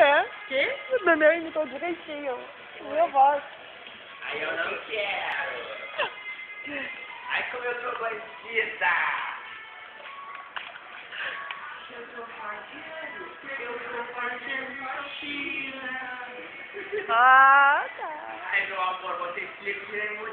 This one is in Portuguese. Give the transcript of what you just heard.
né? Quê? O Daniel imitou direitinho. Minha voz. Aí eu não quero. Ai, como eu tô bandida. Eu tô fazendo. Eu tô fazendo faxina. Ah, tá. Ai, meu amor, você explica que é.